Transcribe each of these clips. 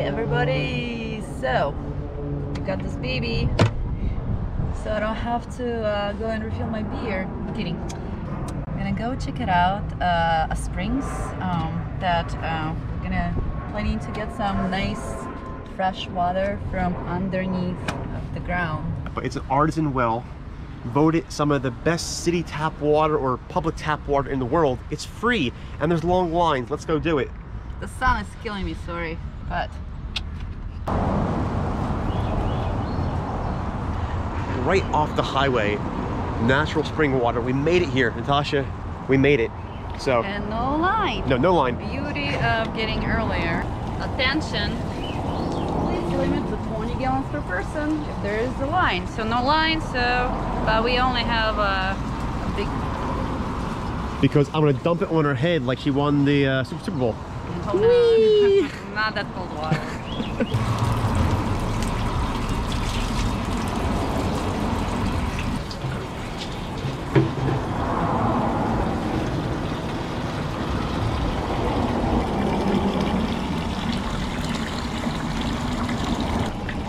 everybody! So, we got this baby, so I don't have to uh, go and refill my beer. I'm kidding. I'm gonna go check it out, uh, a springs um, that uh, we're gonna planning to get some nice fresh water from underneath of the ground. But it's an artesian well, voted some of the best city tap water or public tap water in the world. It's free and there's long lines. Let's go do it. The sun is killing me, sorry, but Right off the highway, natural spring water. We made it here, Natasha. We made it. So, and no line. no, no line. Beauty of getting earlier. Attention. Please limit to 20 gallons per person if there is a line. So no line, so but we only have a, a big Because I'm gonna dump it on her head like she won the uh, Super Super Bowl. oh, no, not that cold water.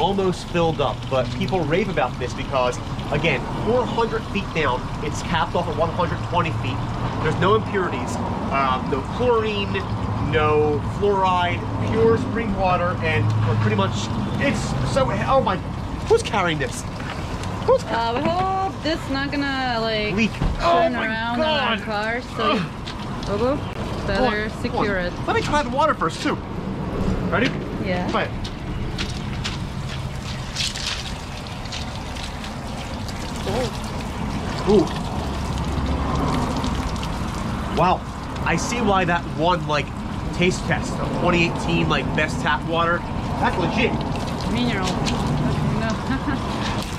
almost filled up, but people rave about this because, again, 400 feet down, it's capped off at 120 feet. There's no impurities, um, no chlorine, no fluoride, pure spring water, and we're pretty much, it's so, oh my, who's carrying this? Who's Uh, we hope this not gonna like Leak. turn Oh around on our God. car, so better secure it. Let me try the water first, too. Ready? Yeah. Try it. Ooh. Wow. I see why that one, like taste test of 2018 like best tap water. That's legit. Mineral.